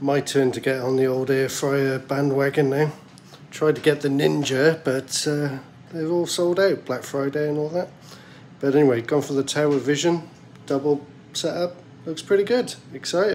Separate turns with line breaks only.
my turn to get on the old air fryer bandwagon now. Tried to get the Ninja, but uh, they've all sold out, Black Friday and all that. But anyway, gone for the Tower Vision, double setup. Looks pretty good. Excited.